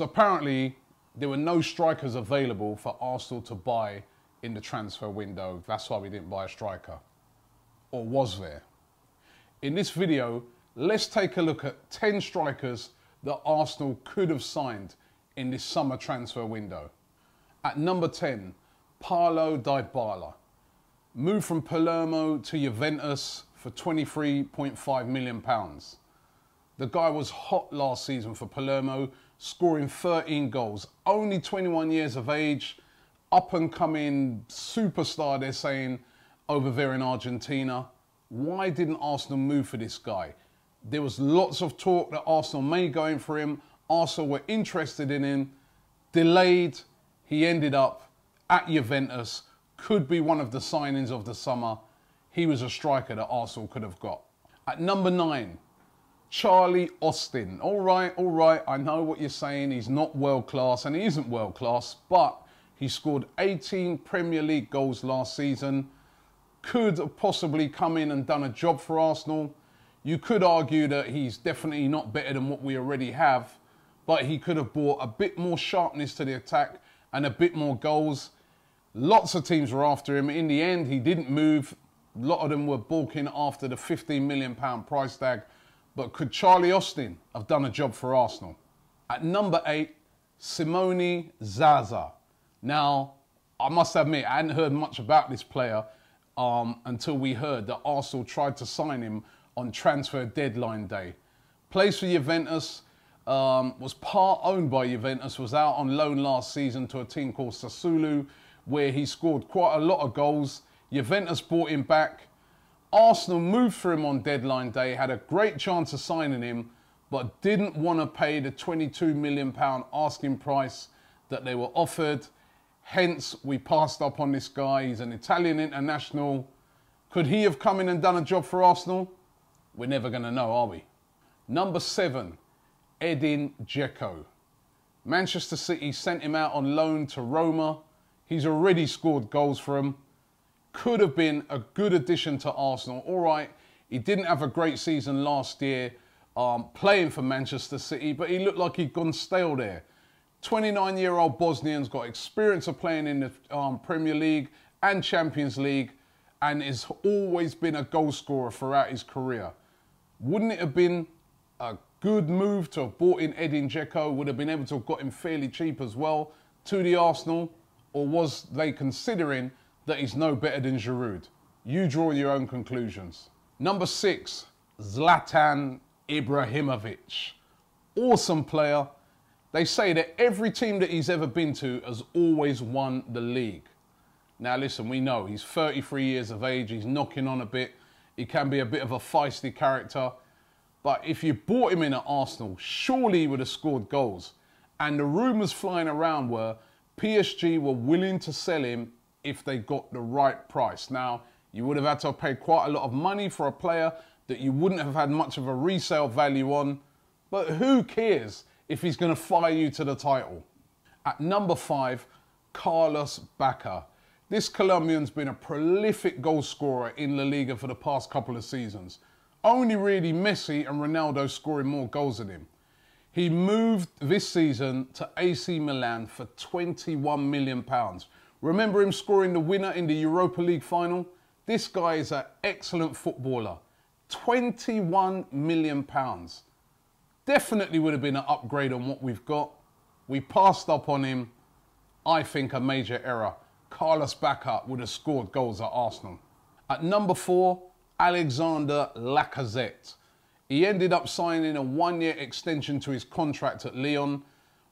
So apparently, there were no strikers available for Arsenal to buy in the transfer window. That's why we didn't buy a striker. Or was there? In this video, let's take a look at 10 strikers that Arsenal could have signed in this summer transfer window. At number 10, Paulo Dybala. Moved from Palermo to Juventus for 23.5 million pounds. The guy was hot last season for Palermo, scoring 13 goals. Only 21 years of age, up and coming superstar, they're saying, over there in Argentina. Why didn't Arsenal move for this guy? There was lots of talk that Arsenal may go in for him. Arsenal were interested in him, delayed. He ended up at Juventus, could be one of the signings of the summer. He was a striker that Arsenal could have got. At number nine, Charlie Austin. All right, all right, I know what you're saying. He's not world class, and he isn't world class, but he scored 18 Premier League goals last season. Could have possibly come in and done a job for Arsenal. You could argue that he's definitely not better than what we already have, but he could have brought a bit more sharpness to the attack and a bit more goals. Lots of teams were after him. In the end, he didn't move. A lot of them were balking after the 15 million pound price tag but could Charlie Austin have done a job for Arsenal? At number eight, Simone Zaza. Now, I must admit, I hadn't heard much about this player um, until we heard that Arsenal tried to sign him on transfer deadline day. Plays for Juventus, um, was part owned by Juventus, was out on loan last season to a team called Sassuolo, where he scored quite a lot of goals. Juventus bought him back Arsenal moved for him on deadline day, had a great chance of signing him, but didn't want to pay the £22 million asking price that they were offered. Hence, we passed up on this guy. He's an Italian international. Could he have come in and done a job for Arsenal? We're never going to know, are we? Number seven, Edin Dzeko. Manchester City sent him out on loan to Roma. He's already scored goals for him could have been a good addition to Arsenal. All right, he didn't have a great season last year um, playing for Manchester City, but he looked like he'd gone stale there. 29 year old Bosnian's got experience of playing in the um, Premier League and Champions League and has always been a goal scorer throughout his career. Wouldn't it have been a good move to have bought in Edin Dzeko? Would have been able to have got him fairly cheap as well to the Arsenal? Or was they considering that he's no better than Giroud. You draw your own conclusions. Number six, Zlatan Ibrahimovic. Awesome player. They say that every team that he's ever been to has always won the league. Now, listen, we know he's 33 years of age, he's knocking on a bit, he can be a bit of a feisty character. But if you bought him in at Arsenal, surely he would have scored goals. And the rumours flying around were PSG were willing to sell him if they got the right price. Now, you would have had to pay quite a lot of money for a player that you wouldn't have had much of a resale value on, but who cares if he's going to fire you to the title? At number five, Carlos Bacca. This Colombian's been a prolific goal scorer in La Liga for the past couple of seasons. Only really Messi and Ronaldo scoring more goals than him. He moved this season to AC Milan for 21 million pounds, Remember him scoring the winner in the Europa League final? This guy is an excellent footballer. 21 million pounds. Definitely would have been an upgrade on what we've got. We passed up on him. I think a major error. Carlos Bacca would have scored goals at Arsenal. At number four, Alexander Lacazette. He ended up signing a one-year extension to his contract at Lyon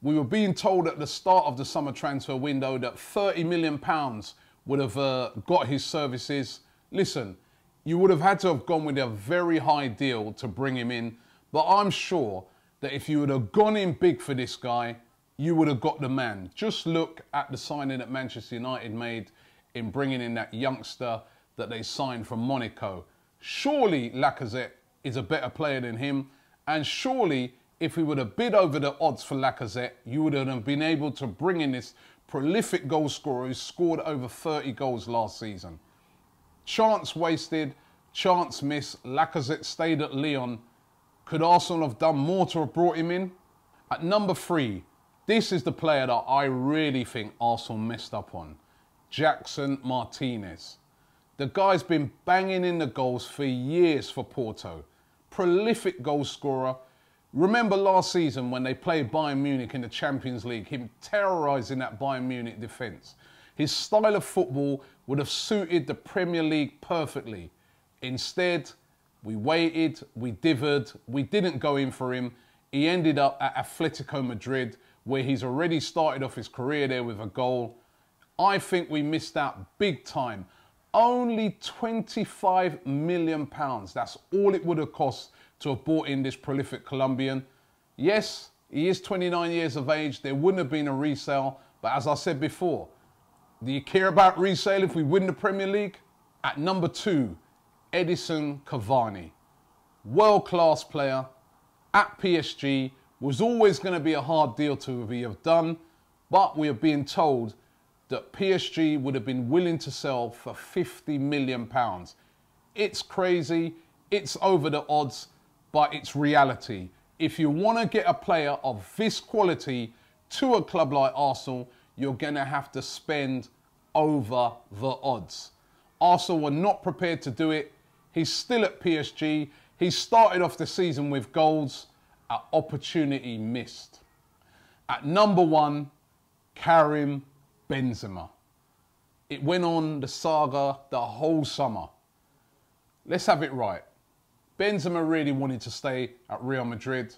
we were being told at the start of the summer transfer window that 30 million pounds would have uh, got his services. Listen, you would have had to have gone with a very high deal to bring him in, but I'm sure that if you would have gone in big for this guy, you would have got the man. Just look at the signing that Manchester United made in bringing in that youngster that they signed from Monaco. Surely Lacazette is a better player than him, and surely if we would have bid over the odds for Lacazette, you would have been able to bring in this prolific goal scorer who scored over 30 goals last season. Chance wasted, chance missed. Lacazette stayed at Lyon. Could Arsenal have done more to have brought him in? At number three, This is the player that I really think Arsenal messed up on. Jackson Martinez. The guy's been banging in the goals for years for Porto. Prolific goal scorer. Remember last season when they played Bayern Munich in the Champions League, him terrorising that Bayern Munich defence. His style of football would have suited the Premier League perfectly. Instead, we waited, we divered, we didn't go in for him. He ended up at Atletico Madrid, where he's already started off his career there with a goal. I think we missed out big time. Only 25 million pounds. That's all it would have cost to have bought in this prolific Colombian. Yes, he is 29 years of age. There wouldn't have been a resale. But as I said before, do you care about resale if we win the Premier League? At number two, Edinson Cavani. World class player at PSG. Was always going to be a hard deal to have done. But we are being told that PSG would have been willing to sell for 50 million pounds. It's crazy. It's over the odds but it's reality. If you want to get a player of this quality to a club like Arsenal, you're going to have to spend over the odds. Arsenal were not prepared to do it. He's still at PSG. He started off the season with goals, an opportunity missed. At number one, Karim Benzema. It went on the saga the whole summer. Let's have it right. Benzema really wanted to stay at Real Madrid.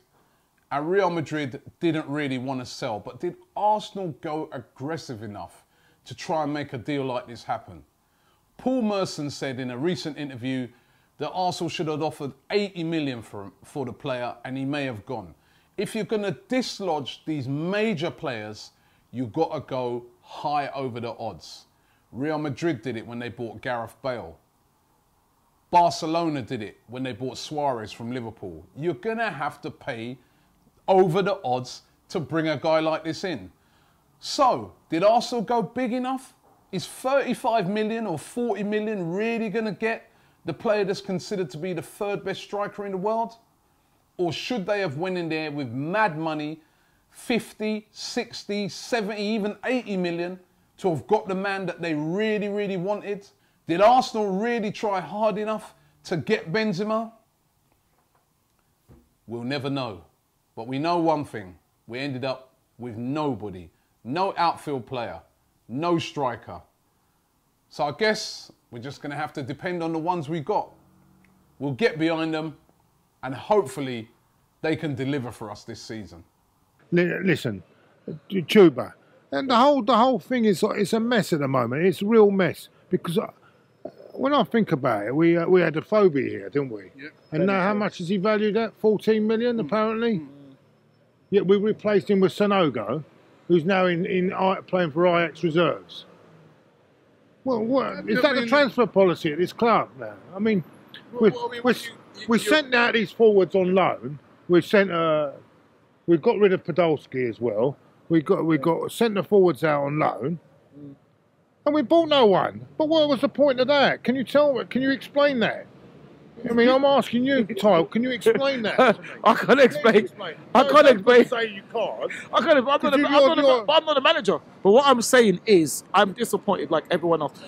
And Real Madrid didn't really want to sell. But did Arsenal go aggressive enough to try and make a deal like this happen? Paul Merson said in a recent interview that Arsenal should have offered 80 million for, for the player and he may have gone. If you're going to dislodge these major players, you've got to go high over the odds. Real Madrid did it when they bought Gareth Bale. Barcelona did it when they bought Suarez from Liverpool. You're going to have to pay over the odds to bring a guy like this in. So, did Arsenal go big enough? Is 35 million or 40 million really going to get the player that's considered to be the third best striker in the world? Or should they have went in there with mad money, 50, 60, 70, even 80 million to have got the man that they really, really wanted? Did Arsenal really try hard enough to get Benzema? We'll never know. But we know one thing. We ended up with nobody. No outfield player. No striker. So I guess we're just going to have to depend on the ones we got. We'll get behind them and hopefully they can deliver for us this season. Listen, Chuba, and the whole the whole thing is it's a mess at the moment. It's a real mess because uh, when I think about it, we uh, we had Afobe here, didn't we? Yep. And now, how much is he valued at? 14 million, mm. apparently. Mm. Yet we replaced him with Sanogo, who's now in, in playing for Ajax reserves. Well, what, is that the transfer policy at this club now? I mean, well, well, I mean, we we sent out these forwards on loan. We've sent uh, we've got rid of Podolski as well. We got we got sent the forwards out on loan. And we bought no one. But what was the point of that? Can you tell? Can you explain that? I mean, I'm asking you, Kyle. Can you explain that? I can't explain. explain. I can't explain. Say you can't. I can't. I'm not, a, I'm, not a, I'm not a manager. But what I'm saying is, I'm disappointed, like everyone else.